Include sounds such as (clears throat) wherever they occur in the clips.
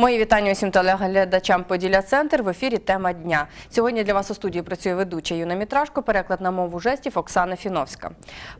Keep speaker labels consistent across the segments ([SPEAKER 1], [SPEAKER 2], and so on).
[SPEAKER 1] Мої вітання усім телеглядачам Поділля Центр в ефірі Тема дня. Сьогодні для вас у студії працює ведуча Юна Мітрашко, переклад на мову жестів Оксана Фіновська.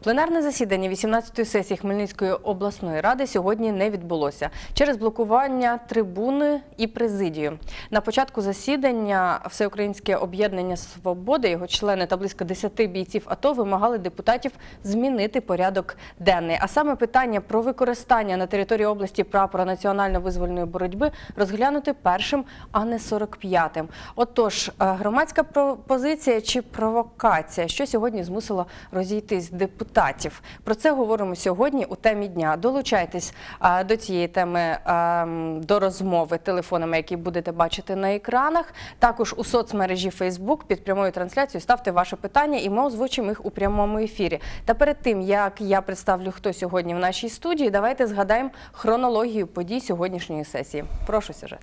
[SPEAKER 1] Пленарне засідання 18-ї сесії Хмельницької обласної ради сьогодні не відбулося через блокування трибуни і президію. На початку засідання Всеукраїнське об'єднання Свободи, його члени та близько 10 бійців АТО вимагали депутатів змінити порядок денний. А саме питання про використання на території області прапора національно-визвольної боротьби розглянути першим, а не 45-м. Отож, е, громадська пропозиція чи провокація, що сьогодні змусило розійтись депутатів? Про це говоримо сьогодні у темі дня. Долучайтесь е, до цієї теми е, до розмови телефонами, які будете бачити на екранах. Також у соцмережі Facebook під прямою трансляцією ставте ваше питання, і ми озвучимо їх у прямому ефірі. Та перед тим як я представлю, хто сьогодні в нашій студії, давайте згадаємо хронологію подій сьогоднішньої сесії. Прошу сюжет.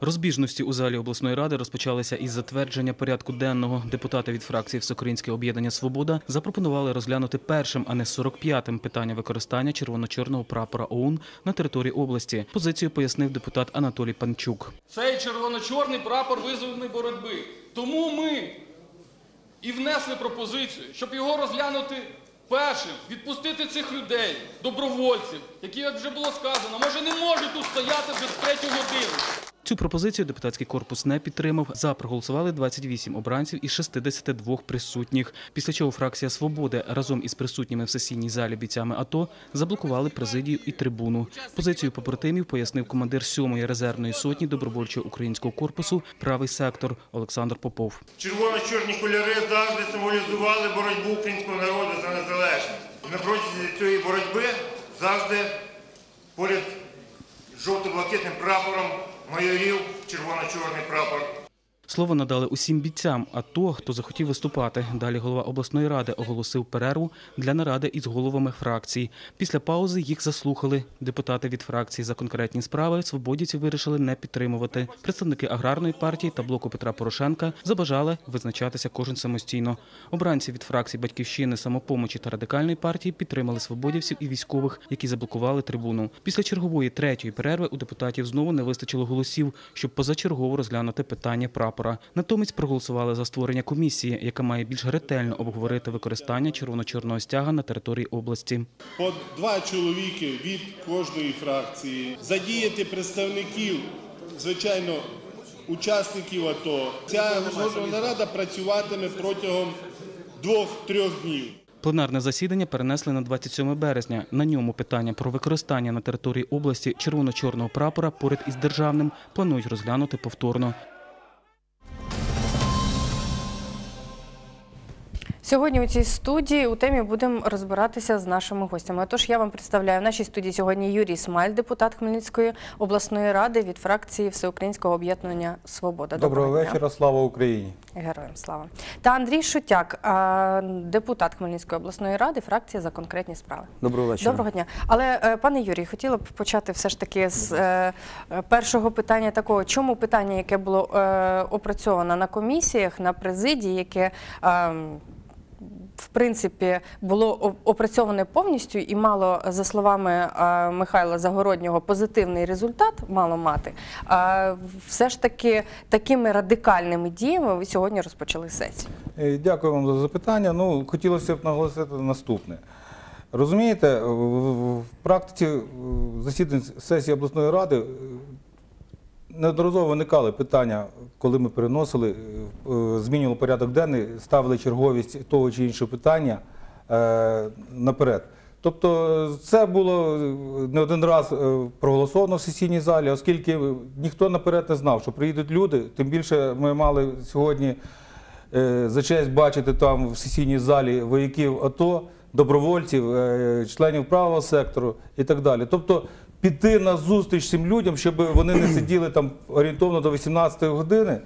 [SPEAKER 2] Розбіжності у залі обласної ради розпочалися із затвердження порядку денного. Депутати від фракції Всеукраїнське об'єднання Свобода запропонували розглянути першим, а не 45-м питання використання червоно-чорного прапора ОУН на території області. Позицію пояснив депутат Анатолій Панчук.
[SPEAKER 3] Цей червоно-чорний прапор визвольної боротьби. Тому ми і внесли пропозицію, щоб його розглянути першим, відпустити цих людей, добровольців, які, як вже було сказано, може не можуть тут стояти без третю годину.
[SPEAKER 2] Цю пропозицію депутатський корпус не підтримав. За проголосували 28 обранців із 62 присутніх. Після чого фракція Свободи разом із присутніми в сесійній залі бійцями АТО заблокували президію і трибуну. Позицію побратимів пояснив командир 7-ї резервної сотні добровольчого українського корпусу правий сектор Олександр Попов.
[SPEAKER 4] Червоно-чорні кольори завжди символізували боротьбу українського народу за незалежність. На протязі цієї боротьби завжди поряд жовто-блакитним прапором майорів червоно-чорний прапор.
[SPEAKER 2] Слово надали усім бійцям, а то, хто захотів виступати. Далі голова обласної ради оголосив перерву для наради із головами фракцій. Після паузи їх заслухали. Депутати від фракції за конкретні справи свободівці вирішили не підтримувати. Представники аграрної партії та блоку Петра Порошенка забажали визначатися кожен самостійно. Обранці від фракцій Батьківщини, самопомочі та радикальної партії підтримали свободівців і військових, які заблокували трибуну. Після чергової третьої перерви у депутатів знову не вистачило голосів, щоб позачергово розглянути питання прапора. Натомість проголосували за створення комісії, яка має більш ретельно обговорити використання червоно-чорного стяга на території області.
[SPEAKER 5] по два чоловіки від кожної фракції, задіяти представників, звичайно, учасників АТО. Ця нарада працюватиме протягом двох-трьох днів.
[SPEAKER 2] Пленарне засідання перенесли на 27 березня. На ньому питання про використання на території області червоно-чорного прапора поряд із державним планують розглянути повторно.
[SPEAKER 1] Сьогодні у цій студії у темі будемо розбиратися з нашими гостями. Отож, я вам представляю в нашій студії сьогодні Юрій Смаль, депутат Хмельницької обласної ради від фракції Всеукраїнського об'єднання Свобода.
[SPEAKER 6] Доброго вечора, слава Україні.
[SPEAKER 1] Героям слава. Та Андрій Шутяк, депутат Хмельницької обласної ради, фракція за конкретні справи.
[SPEAKER 6] Доброго вечора.
[SPEAKER 1] Доброго дня. Але, е, пане Юрій, хотіла б почати все ж таки з е, першого питання такого. Чому питання, яке було е, опрацьовано на комісіях, на президії, яке е, в принципі було опрацьоване повністю і мало, за словами е, Михайла Загороднього, позитивний результат мало мати. Все ж таки такими радикальними діями ви сьогодні розпочали сесію.
[SPEAKER 6] Е, Дякую вам за запитання. Ну, хотілося б наголосити наступне. Розумієте, в- практиці е, засідань сесії обласної ради е, неодноразово виникали питання, коли ми переносили, е, е, змінювали порядок денний, ставили черговість того чи іншого питання е, наперед. Тобто це було не один раз проголосовано в сесійній залі, оскільки ніхто наперед не знав, що приїдуть люди. Тим більше ми мали сьогодні за честь бачити там в сесійній залі вояків АТО, добровольців, членів правого сектору і так далі. Тобто піти на зустріч цим людям, щоб вони не сиділи там орієнтовно до 18 години,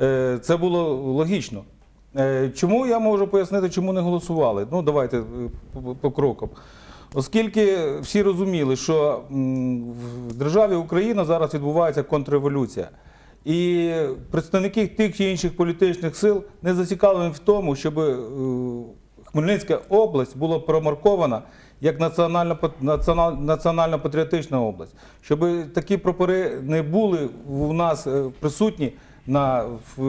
[SPEAKER 6] е, це було логічно. Е, Чому я можу пояснити, чому не голосували? Ну, давайте е, по- крокам. Оскільки всі розуміли, що в державі Україна зараз відбувається контрреволюція. І представники тих чи інших політичних сил не зацікавлені в тому, щоб Хмельницька область була промаркована як національно, націонал- національно-патріотична область, щоб такі прапори не були у нас е, присутні на, в,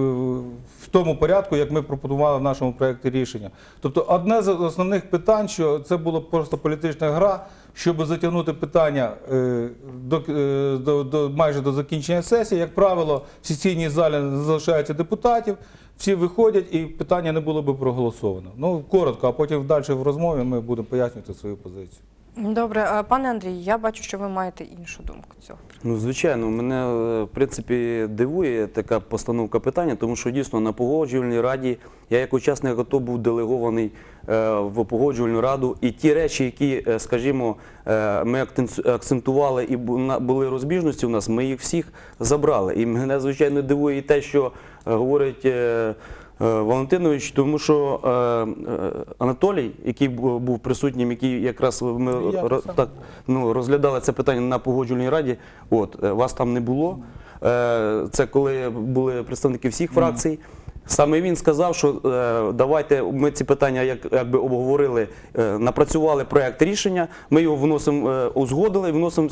[SPEAKER 6] в тому порядку, як ми пропонували в нашому проєкті рішення. Тобто одне з основних питань, що це була просто політична гра, щоб затягнути питання е, до, е, до, до, майже до закінчення сесії. Як правило, в сесійній залі залишається депутатів, всі виходять і питання не було би проголосовано. Ну, коротко, а потім далі в розмові ми будемо пояснювати свою позицію.
[SPEAKER 1] Добре, пане Андрій, я бачу, що ви маєте іншу думку цього.
[SPEAKER 7] Ну, звичайно, мене е, в принципі дивує така постановка питання, тому що дійсно на погоджувальній раді я як учасник АТО був делегований е, в погоджувальну раду, і ті речі, які, е, скажімо, ми акцентували і бу- були розбіжності у нас, ми їх всіх забрали. І мене звичайно дивує і те, що говорить. Е, Е, Валентинович, тому що е, е, Анатолій, який був присутнім, який якраз ми
[SPEAKER 6] І я
[SPEAKER 7] ро-
[SPEAKER 6] так
[SPEAKER 7] ну, розглядали це питання на погоджувальній раді. От е, вас там не було. Е, Це коли були представники всіх фракцій. Саме він сказав, що е, давайте ми ці питання як, якби обговорили, е, напрацювали проект рішення. Ми його вносимо, е, узгодили і вносимо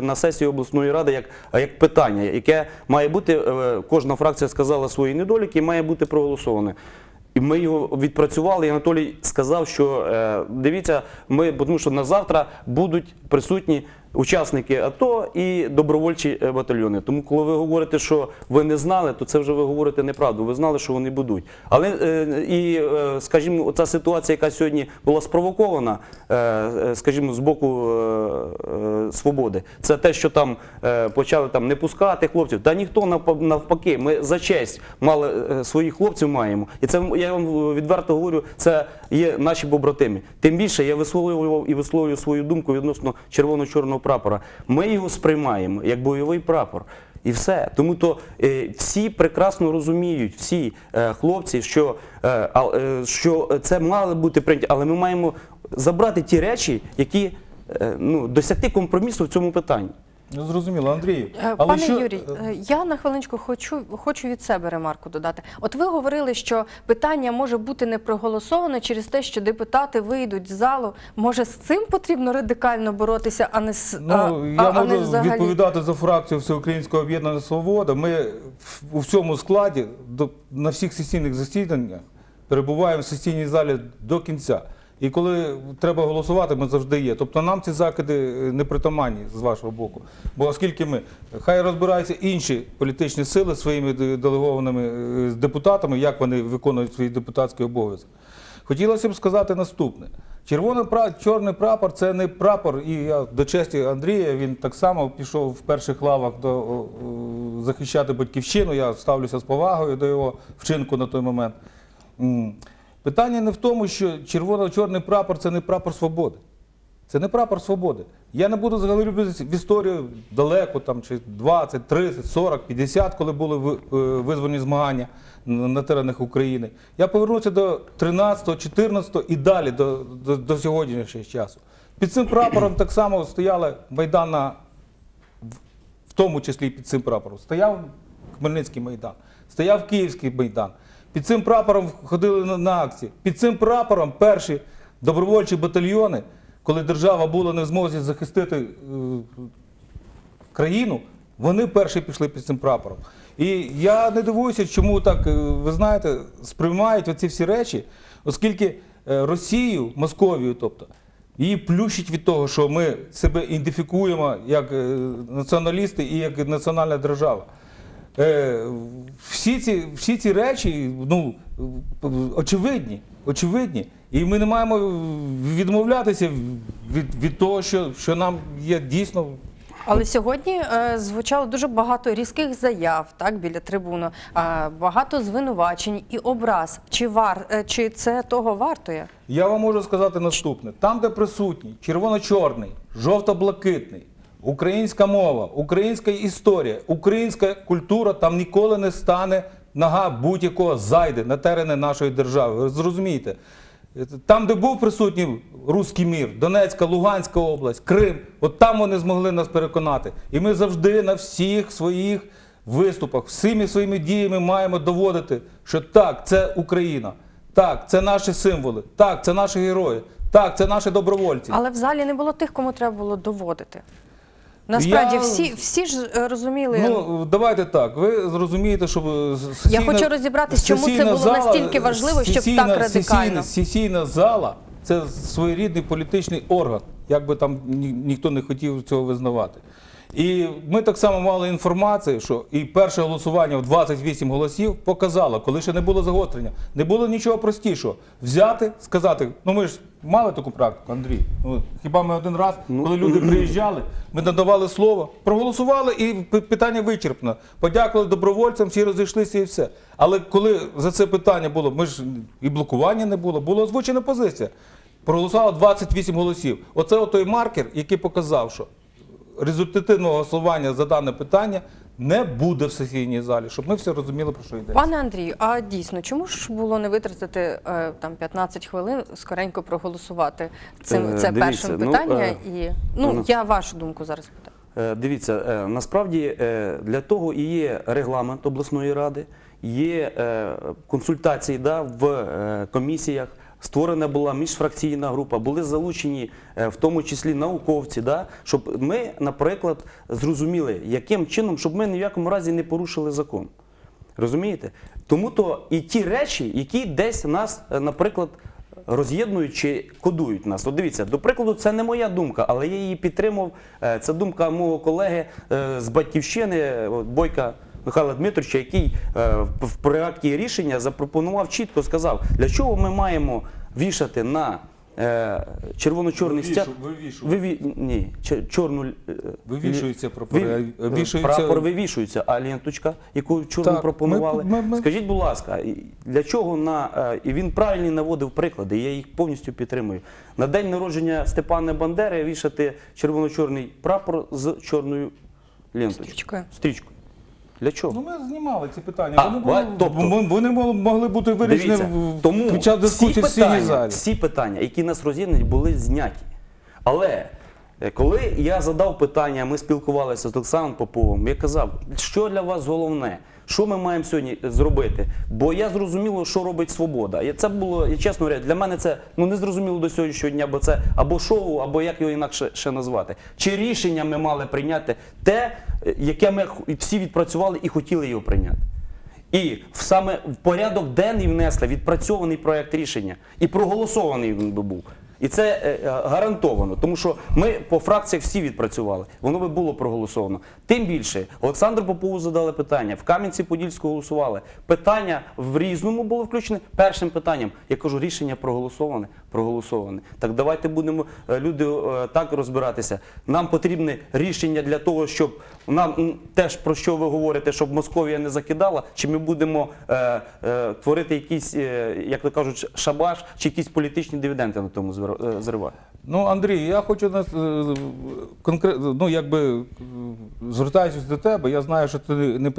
[SPEAKER 7] на сесію обласної ради як, питання, яке має бути. кожна фракція сказала свої недоліки, і має бути проголосоване. І ми його відпрацювали. І Анатолій сказав, що дивіться, ми тому що на завтра будуть присутні учасники АТО і добровольчі е, батальйони. Тому, коли ви говорите, що ви не знали, то це вже ви говорите неправду. Ви знали, що вони будуть. Але е, і, е, скажімо, оця ситуація, яка сьогодні була спровокована, скажімо, з боку свободи, це те, що там почали там не пускати хлопців. Та ніхто навпаки, ми за честь мали своїх хлопців маємо. І це я вам відверто говорю, це є наші побратими. Тим більше я висловлював і висловлюю свою думку відносно червоно-чорного прапора. Ми його сприймаємо як бойовий прапор. І все. Тому то е, всі прекрасно розуміють, всі е, хлопці, що, е, е, що це мало бути прийняті, але ми маємо забрати ті речі, які е, ну, досягти компромісу в цьому питанні.
[SPEAKER 6] Ну, зрозуміло, Андрій.
[SPEAKER 1] Е,
[SPEAKER 6] Але
[SPEAKER 1] Пане
[SPEAKER 6] що-
[SPEAKER 1] Юрій, е, я на хвилиночку хочу, хочу від себе ремарку додати. От ви говорили, що питання може бути не проголосоване через те, що депутати вийдуть з залу. Може, з цим потрібно радикально боротися, а не з
[SPEAKER 6] Ну,
[SPEAKER 1] а,
[SPEAKER 6] я
[SPEAKER 1] а, а не
[SPEAKER 6] можу
[SPEAKER 1] взагалі.
[SPEAKER 6] відповідати за фракцію Всеукраїнського об'єднання Свобода. Ми в- у всьому складі до, на всіх сесійних засіданнях перебуваємо в сесійній залі до кінця. І коли треба голосувати, ми завжди є. Тобто нам ці закиди е, не притаманні з вашого боку. Бо оскільки ми, хай розбираються інші політичні сили своїми делегованими е, депутатами, як вони виконують свої депутатські обов'язки. Хотілося б сказати наступне. Червоний пра- чорний прапор це не прапор, і я до честі Андрія він так само пішов в перших лавах до захищати батьківщину. Я ставлюся з повагою до його вчинку на той момент. Питання не в тому, що червоно-чорний прапор це не прапор свободи. Це не прапор свободи. Я не буду заглиблюватися в історію далеко, там, чи 20, 30, 40, 50, коли були е, визвольні змагання на на теренах України. Я повернуся до 13, 14 і далі до, до, до сьогоднішнього часу. Під цим прапором так само стояла Майдан на в тому числі під цим прапором. Стояв Хмельницький майдан, стояв Київський майдан. Під цим прапором ходили на, акції. Під цим прапором перші добровольчі батальйони, коли держава була не в змозі захистити е, країну, вони перші пішли під цим прапором. І я не дивуюся, чому так, е, ви знаєте, сприймають оці всі речі, оскільки е, Росію, Московію, тобто, її плющить від того, що ми себе ідентифікуємо як націоналісти і як національна держава. Е, Всі ці, всі ці речі ну, очевидні, очевидні. І ми не маємо відмовлятися від, від того, що, що нам є дійсно
[SPEAKER 1] Але сьогодні е, звучало дуже багато різких заяв так біля трибуну, е, багато звинувачень і образ. Чи вар е, чи це того вартує?
[SPEAKER 6] Я вам можу сказати наступне: там, де присутній червоно-чорний, жовто-блакитний, українська мова, українська історія, українська культура, там ніколи не стане нога будь-якого зайди на терени нашої держави. Ви зрозумієте? Там, де був присутній руський мір, Донецька, Луганська область, Крим, от там вони змогли нас переконати. І ми завжди на всіх своїх виступах, всіми своїми діями маємо доводити, що так, це Україна. Так, це наші символи. Так, це наші герої. Так, це наші добровольці.
[SPEAKER 1] Але в залі не було тих, кому треба було доводити. Насправді,
[SPEAKER 6] Я-
[SPEAKER 1] всі, всі ж е, розуміли.
[SPEAKER 6] Ну, давайте так. Ви зрозумієте, що е, я сесійна,
[SPEAKER 1] хочу розібратись, чому це
[SPEAKER 6] сесійна
[SPEAKER 1] було настільки важливо, щоб
[SPEAKER 6] сесійна-
[SPEAKER 1] так радикально.
[SPEAKER 6] Сесійна, сесійна зала це своєрідний політичний орган, як би там ні, ніхто не хотів цього визнавати. І ми так само мали інформацію, що і перше голосування в 28 голосів показало, коли ще не було загострення, не було нічого простішого. Взяти, сказати, ну ми ж мали таку практику, Андрій. Ну, хіба ми один раз, коли люди (clears throat) приїжджали, ми надавали слово, проголосували і питання вичерпно. Подякували добровольцям, всі розійшлися і все. Але коли за це питання було, ми ж і блокування не було, була озвучена позиція. Проголосувало 28 голосів. Оце той маркер, який показав, що результативного голосування за дане питання не буде в сесійній залі, щоб ми все розуміли, про що йде.
[SPEAKER 1] Пане Андрію, а дійсно, чому ж було не витратити е, там 15 хвилин скоренько проголосувати цим
[SPEAKER 7] Е,
[SPEAKER 1] це
[SPEAKER 7] дивіться,
[SPEAKER 1] першим
[SPEAKER 7] ну,
[SPEAKER 1] питання?
[SPEAKER 7] е,
[SPEAKER 1] і ну
[SPEAKER 7] ну.
[SPEAKER 1] я вашу думку зараз питаю.
[SPEAKER 7] Е, Дивіться, е, насправді е, для того і є регламент обласної ради, є е, консультації да, в е, комісіях. Створена була міжфракційна група, були залучені е, в тому числі науковці, щоб ми, наприклад, зрозуміли, яким чином, щоб ми ні в якому разі не порушили закон. Розумієте? Тому то і ті речі, які десь нас, е, наприклад, роз'єднують чи кодують нас. От дивіться, до прикладу, це не моя думка, але я її підтримав. Е, Це думка мого колеги з батьківщини Бойка. Михайла Дмитровича, який е, в- проєкті рішення запропонував чітко сказав, для чого ми маємо вішати на червоно-чорний стяг.
[SPEAKER 6] вивішувати.
[SPEAKER 7] Виві... Ні, чорну е,
[SPEAKER 6] Вивішуються прапори,
[SPEAKER 7] Виві-
[SPEAKER 6] а вішаються-
[SPEAKER 7] Прапор вивішується, а ленточка, яку чорну
[SPEAKER 6] Так,
[SPEAKER 7] пропонували.
[SPEAKER 6] ми- ми- ми-
[SPEAKER 7] Скажіть, будь ласка, для чого на е, і він правильно наводив приклади, я їх повністю підтримую. На день народження Степана Бандери вішати червоно-чорний прапор з чорною ленточкою.
[SPEAKER 1] Стрічкою.
[SPEAKER 7] Стрічкою. Для чого?
[SPEAKER 6] Ну, ми знімали ці питання.
[SPEAKER 7] А,
[SPEAKER 6] вони, були,
[SPEAKER 7] тобто-
[SPEAKER 6] вони могли бути вирішені
[SPEAKER 7] Дивіться,
[SPEAKER 6] в-
[SPEAKER 7] тому
[SPEAKER 6] під час дискусії в
[SPEAKER 7] питання,
[SPEAKER 6] залі.
[SPEAKER 7] всі питання, які нас роз'єднують, були зняті. Але е, коли я задав питання, ми спілкувалися з Олександром Поповим, я казав, що для вас головне, що ми маємо сьогодні зробити? Бо я зрозуміло, що робить свобода. Це було, і чесно говоря, для мене це ну не зрозуміло до сьогоднішнього дня, бо це або шоу, або як його інакше ще назвати. Чи рішення ми мали прийняти те, е, яке ми всі відпрацювали і хотіли його прийняти. І саме в порядок денний внесли відпрацьований проект рішення і проголосований він би був. І це е, е, гарантовано, тому що ми по фракціях всі відпрацювали. Воно би було проголосовано. Тим більше, Олександру Попову задали питання, в Кам'янці-Подільську голосували. Питання в різному було включене. Першим питанням, я кажу, рішення проголосоване, проголосоване. Так давайте будемо е, люди так розбиратися. Нам потрібне рішення для того, щоб нам теж про що ви говорите, щоб Московія не закидала, чи ми будемо творити якісь, е, як то кажуть, шабаш, чи якісь політичні дивіденди на тому звер- е, зривати.
[SPEAKER 6] Ну, Андрій, я хочу нас конкретно, ну якби е, звертаючись до тебе, я знаю, що ти не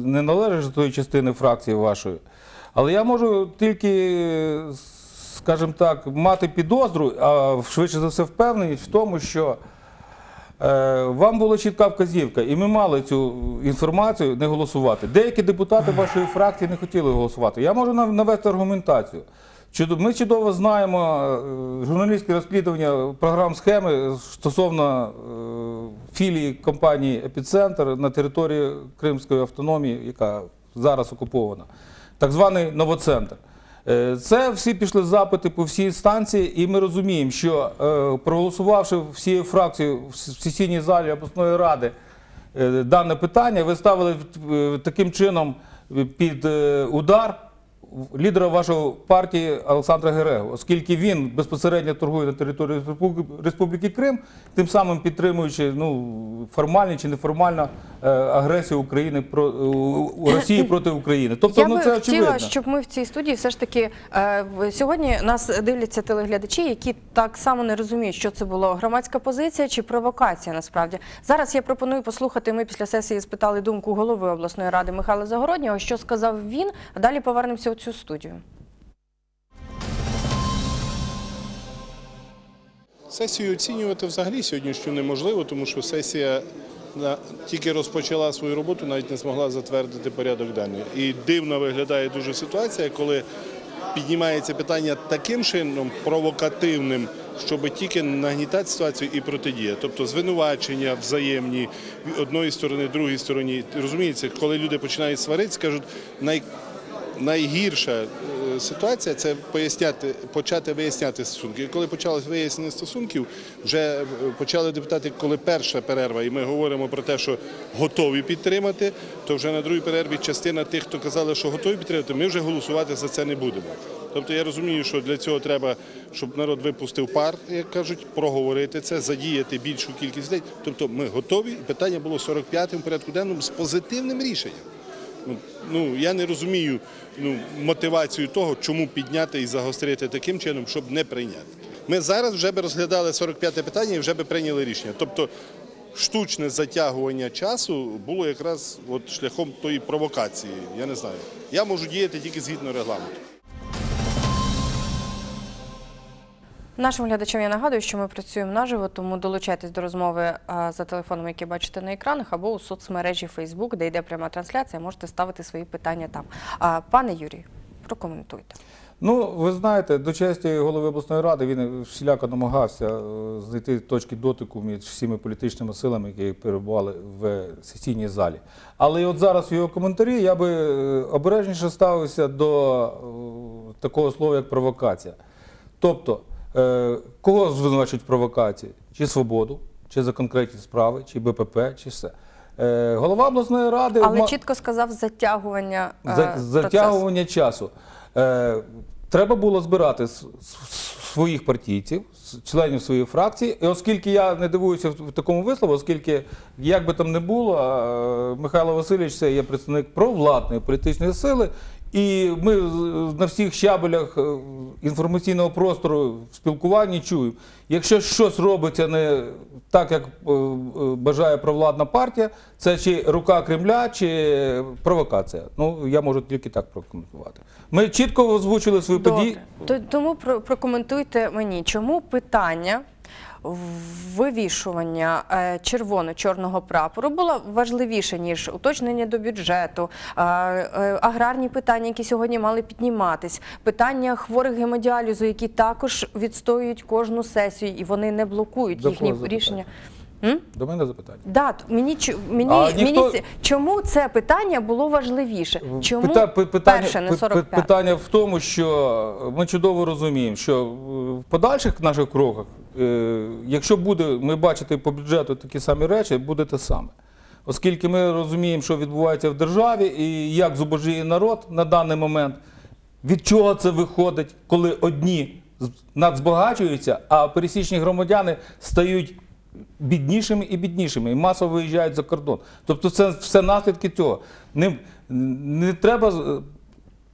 [SPEAKER 6] не належиш до тої частини фракції вашої, але я можу тільки, скажімо так, мати підозру, а швидше за все впевненість в тому, що е, вам була чітка вказівка, і ми мали цю інформацію не голосувати. Деякі депутати вашої фракції не хотіли голосувати. Я можу навести аргументацію. Ми чудово знаємо е, журналістське розслідування програм схеми стосовно е, філії компанії Епіцентр на території Кримської автономії, яка зараз окупована, так званий новоцентр. Е, Це всі пішли запити по всій станції, і ми розуміємо, що проголосувавши всією фракцією в сесійній залі обласної ради дане питання, ви ставили таким чином під удар лідера вашої партії Олександра Герега, оскільки він безпосередньо торгує на території Республіки- Крим, тим самим підтримуючи ну, формальну чи неформальну е, агресію України про Росії проти України. Тобто,
[SPEAKER 1] Я
[SPEAKER 6] ну
[SPEAKER 1] би
[SPEAKER 6] це
[SPEAKER 1] хотіла,
[SPEAKER 6] очевидно.
[SPEAKER 1] щоб ми в цій студії все ж таки е, сьогодні нас дивляться телеглядачі, які так само не розуміють, що це було громадська позиція чи провокація. Насправді зараз я пропоную послухати. Ми після сесії спитали думку голови обласної ради Михайла Загороднього, що сказав він. Далі повернемося у цю студію.
[SPEAKER 5] Сесію оцінювати взагалі сьогоднішню неможливо, тому що сесія тільки розпочала свою роботу, навіть не змогла затвердити порядок денний. І дивно виглядає дуже ситуація, коли піднімається питання таким чином провокативним, щоб тільки нагнітати ситуацію і протидія. Тобто звинувачення взаємні одної сторони, другої стороні. Розумієте, коли люди починають сваритися, кажуть, най, найгірша е, ситуація це почати виясняти стосунки. І коли почалось вияснення стосунків, вже е, почали депутати, коли перша перерва, і ми говоримо про те, що готові підтримати, то вже на другій перерві частина тих, хто казали, що готові підтримати, ми вже голосувати за це не будемо. Тобто я розумію, що для цього треба, щоб народ випустив пар, як кажуть, проговорити це, задіяти більшу кількість людей. Тобто ми готові, питання було 45-м порядку денному з позитивним рішенням. Ну, Ну я не розумію ну, мотивацію того, чому підняти і загострити таким чином, щоб не прийняти. Ми зараз вже би розглядали 45-те питання і вже би прийняли рішення. Тобто штучне затягування часу було якраз от шляхом тої провокації. Я не знаю. Я можу діяти тільки згідно регламенту.
[SPEAKER 1] Нашим глядачам я нагадую, що ми працюємо наживо, тому долучайтесь до розмови за телефоном, який бачите на екранах, або у соцмережі Facebook, де йде пряма трансляція. Можете ставити свої питання там. Пане Юрію, прокоментуйте.
[SPEAKER 6] Ну, ви знаєте, до честі голови обласної ради він всіляко намагався е, знайти точки дотику між всіми політичними силами, які перебували в сесійній залі. Але от зараз в його коментарі я би е, обережніше ставився до е, такого слова, як провокація. Тобто, кого звинувачують в провокації? Чи свободу, чи за конкретні справи, чи БПП, чи все. Е, Голова обласної ради
[SPEAKER 1] Але чітко сказав затягування е,
[SPEAKER 6] за,
[SPEAKER 1] процесу.
[SPEAKER 6] затягування часу. Е, треба було збирати своїх партійців, членів своєї фракції. І оскільки я не дивуюся в, такому вислову, оскільки як би там не було, е, Михайло Васильович це є представник провладної політичної сили. І ми на всіх щабелях е, інформаційного простору в спілкуванні чуємо, якщо щось робиться не так, як е, е, бажає провладна партія, це чи рука Кремля, чи провокація. Ну я можу тільки так прокоментувати. Ми чітко озвучили свої події.
[SPEAKER 1] Добре. То- Тому про- прокоментуйте мені, чому питання вивішування е, червоно-чорного прапору було важливіше, ніж уточнення до бюджету, е, аграрні питання, які сьогодні мали підніматись, питання хворих гемодіалізу, які також відстоюють кожну сесію і вони не блокують їхні рішення. М?
[SPEAKER 6] До мене запитання.
[SPEAKER 1] Да, мені мені,
[SPEAKER 6] А
[SPEAKER 1] мені чому це питання було важливіше? Чому
[SPEAKER 6] Пита- питання,
[SPEAKER 1] перше, не
[SPEAKER 6] пи- пи-
[SPEAKER 1] 45?
[SPEAKER 6] питання в тому, що ми чудово розуміємо, що в подальших наших кроках, е, якщо буде ми бачити по бюджету такі самі речі, буде те саме. Оскільки ми розуміємо, що відбувається в державі і як зубожіє народ на даний момент, від чого це виходить, коли одні надзбагачуються, а пересічні громадяни стають біднішими і біднішими, і масово виїжджають за кордон. Тобто це все наслідки цього. Не, не треба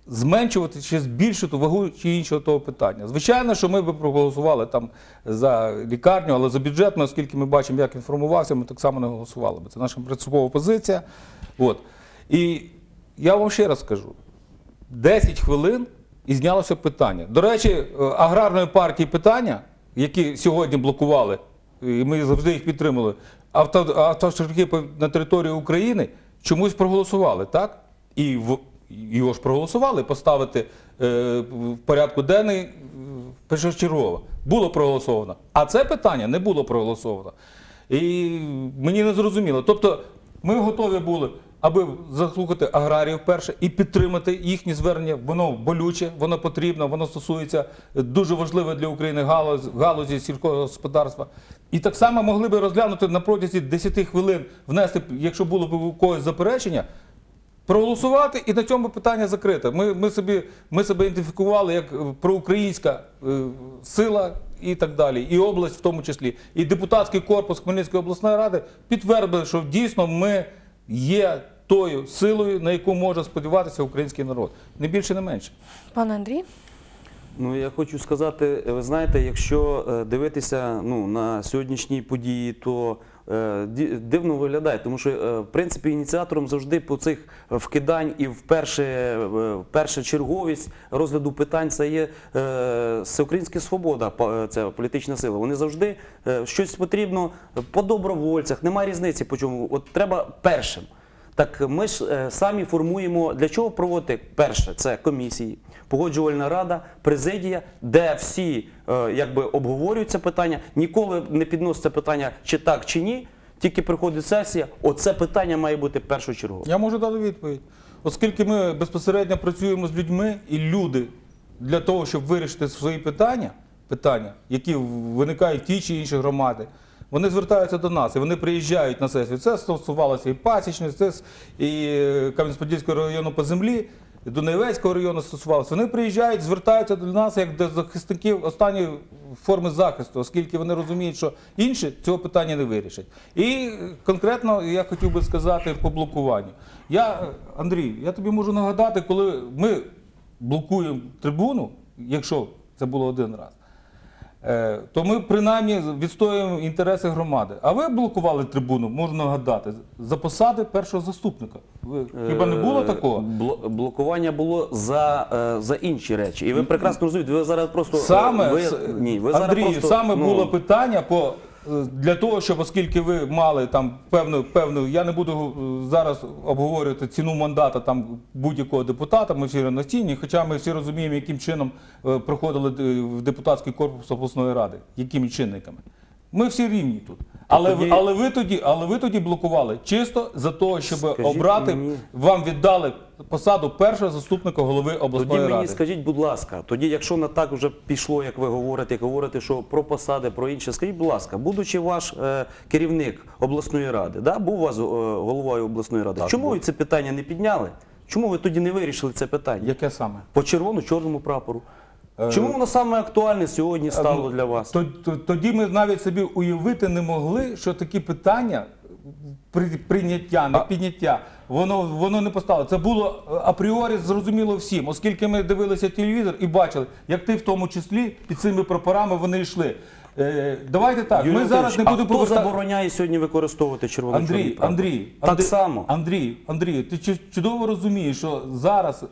[SPEAKER 6] зменшувати чи збільшити вагу чи іншого того питання. Звичайно, що ми б проголосували там за лікарню, але за бюджет, оскільки ми бачимо, як він формувався, ми так само не голосували. Це наша принципова позиція. От. І я вам ще раз скажу: 10 хвилин і знялося питання. До речі, е, аграрної партії питання, які сьогодні блокували, і ми завжди їх підтримали, авто, автошляхи на території України чомусь проголосували, так? І в, його ж проголосували поставити е, в порядку денний е, першочергово. Було проголосовано. А це питання не було проголосовано. І мені не зрозуміло. Тобто ми готові були, аби заслухати аграріїв перше і підтримати їхні звернення. Воно болюче, воно потрібно, воно стосується дуже важливої для України галузі, галузі сільського господарства. І так само могли би розглянути на протязі 10 хвилин, внести, якщо було б у когось заперечення, проголосувати і на цьому питання закрите. Ми, ми, собі, ми себе ідентифікували як проукраїнська е, сила і так далі, і область в тому числі. І депутатський корпус Хмельницької обласної ради підтвердили, що дійсно ми є тою силою, на яку може сподіватися український народ. Не більше, не менше.
[SPEAKER 1] Пане Андрій?
[SPEAKER 7] Ну, я хочу сказати, ви знаєте, якщо е, дивитися ну, на сьогоднішні події, то дивно виглядає, тому що е, в принципі ініціатором завжди по цих вкидань і в перше, е, перша черговість розгляду питань це є е, Всеукраїнська свобода, е, ця політична сила. Вони завжди е, щось потрібно по добровольцях, немає різниці по чому. От треба першим. Так ми ж е, самі формуємо для чого проводити перше це комісії, погоджувальна рада, президія, де всі е, якби обговорюються питання. Ніколи не підноситься питання чи так, чи ні. Тільки приходить сесія. Оце питання має бути першочергове.
[SPEAKER 6] Я можу дати відповідь. Оскільки ми безпосередньо працюємо з людьми, і люди для того, щоб вирішити свої питання, питання, які виникають в тій чи іншій громади, вони звертаються до нас і вони приїжджають на сесію. Це стосувалося і Пасічних, це і е, Кам'янець-Подільського району по землі, і Дунаєвецького району стосувалося. Вони приїжджають, звертаються до нас як до захисників останньої форми захисту, оскільки вони розуміють, що інші цього питання не вирішать. І конкретно я хотів би сказати по блокуванню. Я, Андрій, я тобі можу нагадати, коли ми блокуємо трибуну, якщо це було один раз, то ми принаймні відстоюємо інтереси громади. А ви блокували трибуну, можна нагадати, за посади першого заступника. Хіба не було
[SPEAKER 7] Е,
[SPEAKER 6] такого?
[SPEAKER 7] бло- блокування було за, е, за інші речі. І ви прекрасно розумієте, ви зараз просто. е,
[SPEAKER 6] Саме,
[SPEAKER 7] ви, ні, ви
[SPEAKER 6] Андрію,
[SPEAKER 7] просто,
[SPEAKER 6] саме
[SPEAKER 7] ну,
[SPEAKER 6] було питання по. Для того, щоб оскільки ви мали там певну, певну, я не буду е, зараз обговорювати ціну мандата там будь-якого депутата, ми всі рівноцінні, хоча ми всі розуміємо, яким чином е, проходили е, в депутатський корпус обласної ради, якими чинниками. Ми всі рівні тут. Але,
[SPEAKER 7] тоді-
[SPEAKER 6] але, ви тоді, але ви тоді блокували чисто за того, щоб
[SPEAKER 7] Скажіть
[SPEAKER 6] обрати,
[SPEAKER 7] мені-
[SPEAKER 6] вам віддали посаду першого заступника голови обласної
[SPEAKER 7] Тоді
[SPEAKER 6] обласної
[SPEAKER 7] мені скажіть, будь ласка, тоді, якщо не так вже пішло, як ви говорите, як говорите, що про посади, про інше, скажіть, будь ласка, будучи ваш е, керівник обласної ради, да, був у вас е, головою обласної ради,
[SPEAKER 6] Так,
[SPEAKER 7] чому ви це питання не підняли? Чому ви тоді не вирішили це питання?
[SPEAKER 6] Яке саме?
[SPEAKER 7] По червоно-чорному прапору.
[SPEAKER 6] Е,
[SPEAKER 7] Чому воно саме актуальне сьогодні стало для вас?
[SPEAKER 6] То- то- Тоді ми навіть собі уявити не могли, що такі питання прийняття, не підняття, воно, воно не постало. Це було е, апріорі зрозуміло всім, оскільки ми дивилися телевізор і бачили, як ти в тому числі під цими прапорами вони йшли. Е, давайте так,
[SPEAKER 7] Юрій
[SPEAKER 6] ми зараз не будемо
[SPEAKER 7] а хто забороняє сьогодні використовувати червоно-чорний
[SPEAKER 6] Андрій. Андрій,
[SPEAKER 7] Так
[SPEAKER 6] Андрій,
[SPEAKER 7] само.
[SPEAKER 6] Андрій, Андрій, ти чудово розумієш, що зараз е,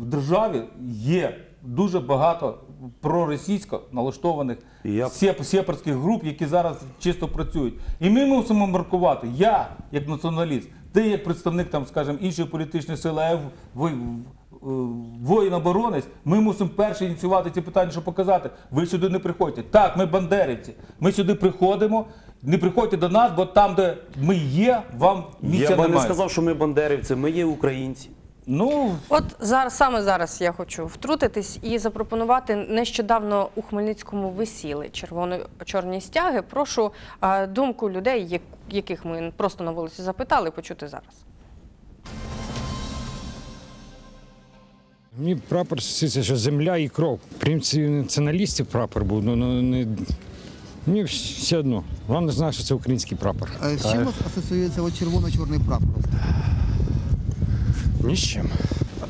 [SPEAKER 6] в державі є дуже багато проросійсько налаштованих
[SPEAKER 7] Я-
[SPEAKER 6] сеп- сепарських груп, які зараз чисто працюють. І ми мусимо маркувати. Я, як націоналіст, ти як представник там, скажімо, іншої політичної сили, а я в- ви- в- е, воїн-оборонець, ми мусимо перше ініціювати ці питання, щоб показати, ви сюди не приходьте. Так, ми бандерівці. Ми сюди приходимо. Не приходьте до нас, бо там, де ми є, вам місця
[SPEAKER 7] Я би не
[SPEAKER 6] немає.
[SPEAKER 7] сказав, що ми бандерівці, ми є українці.
[SPEAKER 6] Ну,
[SPEAKER 1] От зараз саме зараз я хочу втрутитись і запропонувати нещодавно у Хмельницькому висіли червоно-чорні стяги. Прошу а, думку людей, яких ми просто на вулиці запитали, почути зараз.
[SPEAKER 8] Мені прапор це що земля і кров. В принципі, націоналістів прапор був, ну, ну не. Мені все одно. Головне знати, що це український прапор.
[SPEAKER 9] Е, З чим асоціюється червоно-чорний прапор?
[SPEAKER 10] Ні з чим.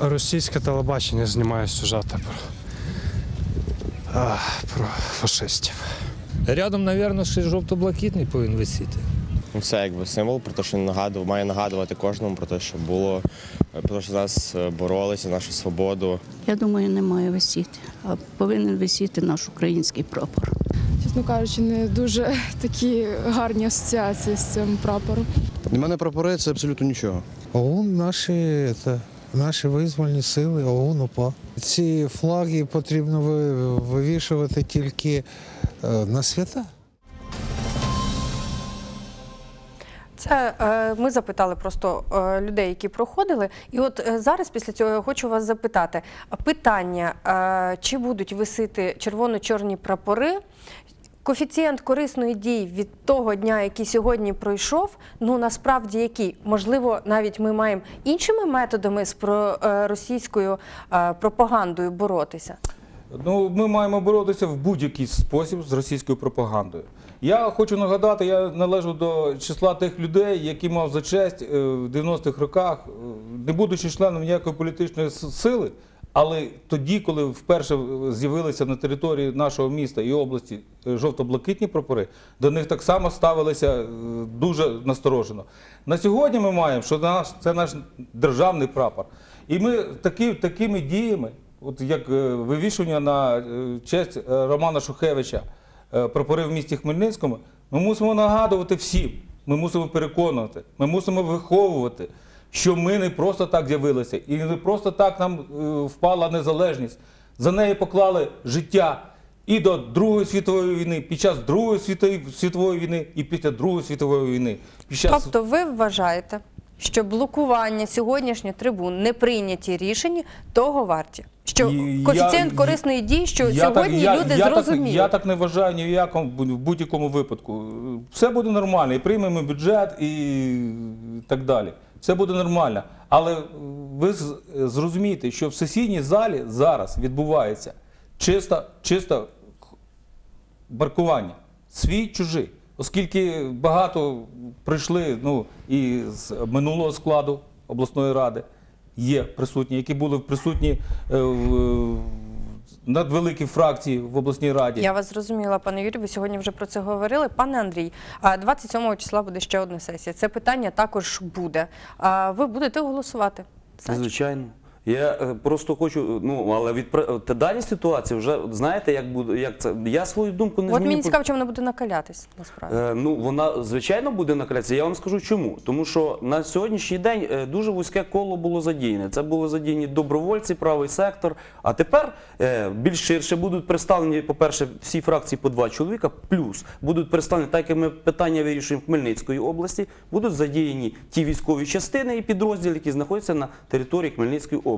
[SPEAKER 10] Російське телебачення знімає сюжети про, а, про фашистів.
[SPEAKER 11] Рядом, мабуть, ще жовто-блакитний повинен висіти.
[SPEAKER 12] Ну, Це якби символ про те, що нагадував, має нагадувати кожному про те, що було, про те, що зараз е, боролися нашу свободу.
[SPEAKER 13] Я думаю, не має висіти, а повинен висіти наш український прапор.
[SPEAKER 14] чесно кажучи, не дуже такі гарні асоціації з цим прапором.
[SPEAKER 9] Для мене прапори це абсолютно нічого.
[SPEAKER 11] ОУН наші, це, наші визвольні сили, ОУН УПА.
[SPEAKER 10] Ці флаги потрібно ви- вивішувати тільки е, на свята.
[SPEAKER 1] Це е, ми запитали просто е, людей, які проходили. І от зараз після цього я хочу вас запитати: питання, чи будуть висити червоно-чорні прапори? Коефіцієнт корисної дії від того дня, який сьогодні пройшов, ну насправді який? Можливо, навіть ми маємо іншими методами з е, російською е, пропагандою боротися.
[SPEAKER 6] Ну, ми маємо боротися в будь-який спосіб з російською пропагандою. Я хочу нагадати, я належу до числа тих людей, які мав за честь е, в 90-х роках, не будучи членом ніякої політичної сили, але тоді, коли вперше з'явилися на території нашого міста і області е, жовто-блакитні прапори, до них так само ставилися е, дуже насторожено. На сьогодні ми маємо, що це наш державний прапор. І ми такі, такими діями, от як е, вивішування на честь Романа Шухевича прапори в місті Хмельницькому, ми мусимо нагадувати всім, ми мусимо переконувати, ми мусимо виховувати, що ми не просто так з'явилися, і не просто так нам е, впала незалежність. За неї поклали життя і до Другої світової війни, під час Другої світової, війни і після Другої світової війни. Під час...
[SPEAKER 1] Тобто ви вважаєте, що блокування сьогоднішніх трибун, не прийняті рішення, того варті? Що
[SPEAKER 6] І
[SPEAKER 1] коефіцієнт
[SPEAKER 6] я-
[SPEAKER 1] корисної дії, що
[SPEAKER 6] Я
[SPEAKER 1] сьогодні
[SPEAKER 6] так,
[SPEAKER 1] люди
[SPEAKER 6] я
[SPEAKER 1] зрозуміли?
[SPEAKER 6] Так, я так не вважаю ні в якому в будь-якому випадку. Все буде нормально, і приймемо бюджет і так далі. Все буде нормально. Але ви зрозумієте, що в сесійній залі зараз відбувається чисто, чисто маркування. Свій чужий. Оскільки багато прийшли ну, і з минулого складу обласної ради є присутні, які були присутні е, в надвеликій фракції в обласній раді.
[SPEAKER 1] Я вас зрозуміла, пане Юрію. Ви сьогодні вже про це говорили. Пане Андрій, а 27 числа буде ще одна сесія. Це питання також буде. Ви будете голосувати?
[SPEAKER 7] Звичайно. Я е, просто хочу, ну але від та далі ситуація вже знаєте, як буде, як це. Я свою думку не
[SPEAKER 1] От
[SPEAKER 7] зміню.
[SPEAKER 1] мені цікаво, чи вона буде накалятись насправді.
[SPEAKER 7] Е, Ну, вона звичайно буде накритися. Я вам скажу чому. Тому що на сьогоднішній день е, дуже вузьке коло було задіяне. Це були задіяні добровольці, правий сектор. А тепер е, більш ширше будуть представлені, по-перше, всі фракції по два чоловіка, плюс будуть представлені, так як ми питання вирішуємо в Хмельницької області, будуть задіяні ті військові частини і підрозділи, які знаходяться на території Хмельницької області.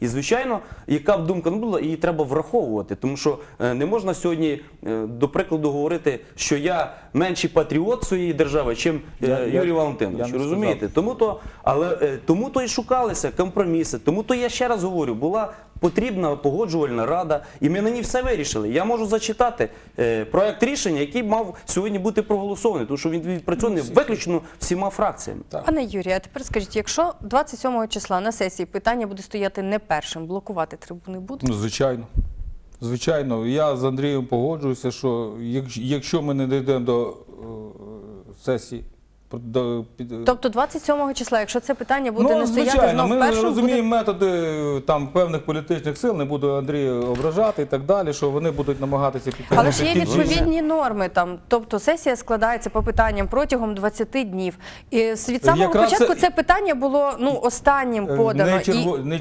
[SPEAKER 7] І звичайно, яка б думка не була, її треба враховувати, тому що е, не можна сьогодні, е, до прикладу, говорити, що я менший патріот своєї держави, чим е,
[SPEAKER 6] я-
[SPEAKER 7] Юрій Валентинович.
[SPEAKER 6] я
[SPEAKER 7] розумієте? Тому то, але тому то і шукалися компроміси. Тому то я ще раз говорю, була потрібна погоджувальна рада, і ми на ній все вирішили. Я можу зачитати е, проект рішення, який мав сьогодні бути проголосований, тому що він відпрацьований виключно всіма фракціями.
[SPEAKER 1] Пане Юрію, а тепер скажіть, якщо 27 числа на сесії питання буде стояти не першим, блокувати трибуни будуть?
[SPEAKER 6] Ну, звичайно. Звичайно, я з Андрієм погоджуюся, що якщо- ми не дійдемо до е, сесії,
[SPEAKER 1] Тобто 27 числа, якщо це питання буде
[SPEAKER 6] ну,
[SPEAKER 1] не стояти
[SPEAKER 6] звичайно,
[SPEAKER 1] знов
[SPEAKER 6] ми
[SPEAKER 1] першим,
[SPEAKER 6] розуміємо
[SPEAKER 1] буде...
[SPEAKER 6] методи е, там певних політичних сил, не буду Андрія ображати і так далі, що вони будуть намагатися підтримати.
[SPEAKER 1] Але ж є відповідні норми там. Тобто сесія складається по питанням протягом 20 днів. І від самого
[SPEAKER 6] Якраз
[SPEAKER 1] початку
[SPEAKER 6] це-
[SPEAKER 1] це питання було ну останнім
[SPEAKER 6] Е,
[SPEAKER 1] подано.
[SPEAKER 6] Не,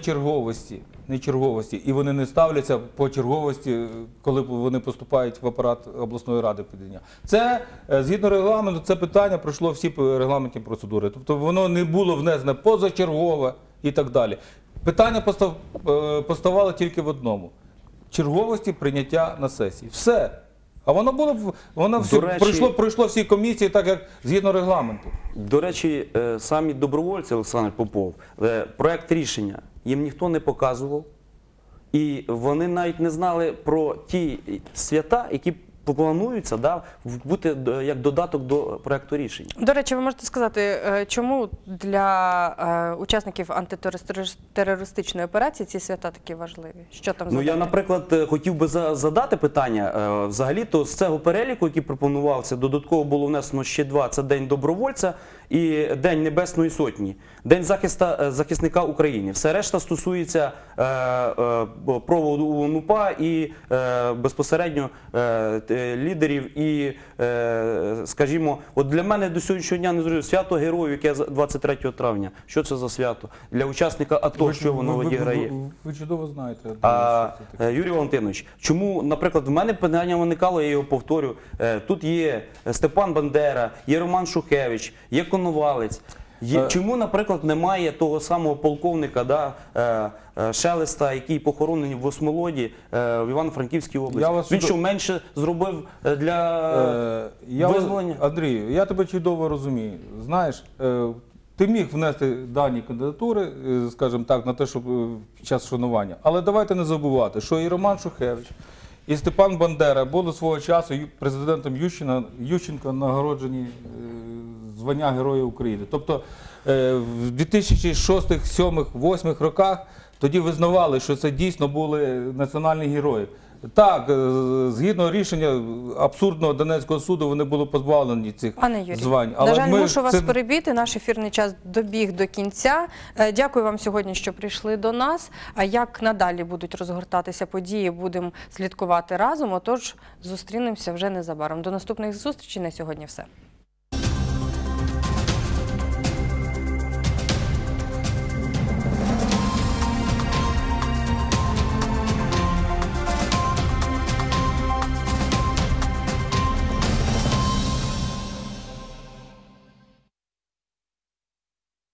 [SPEAKER 1] І...
[SPEAKER 6] не черговості. І вони не ставляться по черговості, е, коли вони поступають в апарат обласної ради підання. Це е, згідно регламенту, це питання пройшло всі регламентні процедури. Тобто воно не було внесене позачергове і так далі. Питання постав, е, поставало тільки в одному: черговості прийняття на сесії. Все. А воно було воно всі,
[SPEAKER 7] речі-
[SPEAKER 6] пройшло, пройшло всі комісії, так як згідно регламенту.
[SPEAKER 7] До речі, самі добровольці Олександр Попов, проект рішення їм ніхто не показував, і вони навіть не знали про ті свята, які плануються да, бути як додаток до проекту рішення.
[SPEAKER 1] До речі, ви можете сказати, е, чому для е, учасників антитерористичної операції ці свята такі важливі? Що там
[SPEAKER 7] Ну я, наприклад, е, хотів би за- задати питання. Е, Взагалі-то з цього переліку, який пропонувався, додатково було внесено ще два: це День добровольця і День Небесної Сотні, День захиста захисника України. Все решта стосується е, е, проводу УНУПА і е, безпосередньо е, лідерів. І, е, скажімо, от для мене до сьогоднішнього дня не зрозуміло свято героїв, яке 23 травня. Що це за свято? Для учасника АТО,
[SPEAKER 6] Ви-
[SPEAKER 7] що воно
[SPEAKER 6] ви-
[SPEAKER 7] відіграє?
[SPEAKER 6] ви- Ви чудово знаєте.
[SPEAKER 7] А, е, Юрій Валентинович, чому, наприклад, в мене питання виникало, я його повторю. Е, Тут є Степан Бандера, є Роман Шухевич, є Коновалець. Є,
[SPEAKER 6] Е.
[SPEAKER 7] чому, наприклад, немає того самого полковника да, е, е, Шелеста, який похоронений в Осмолоді е, в Івано-Франківській
[SPEAKER 6] Я
[SPEAKER 7] області?
[SPEAKER 6] вас
[SPEAKER 7] Він
[SPEAKER 6] чудо-
[SPEAKER 7] що менше зробив е, для
[SPEAKER 6] Е, я, вас-
[SPEAKER 7] визволення?
[SPEAKER 6] Андрію, я тебе чудово розумію. Знаєш, е, ти міг внести дані кандидатури, е, скажімо так, на те, щоб е, під час шанування. Але давайте не забувати, що і Роман Шухевич, і Степан Бандера були свого часу ю- президентом Ющина, Ющенка нагороджені е, звання Героя України. Тобто е, в 2006, 2007, 2008 роках тоді визнавали, що це дійсно були національні герої. Так, е, згідно рішення абсурдного Донецького суду, вони були позбавлені цих
[SPEAKER 1] Пане Юрію,
[SPEAKER 6] звань.
[SPEAKER 1] на жаль,
[SPEAKER 6] ми
[SPEAKER 1] мушу вас
[SPEAKER 6] це-
[SPEAKER 1] перебити. Наш ефірний час добіг до кінця. Е, Дякую вам сьогодні, що прийшли до нас. А як надалі будуть розгортатися події, будемо слідкувати разом. Отож, зустрінемося вже незабаром. До наступних зустрічей на сьогодні все.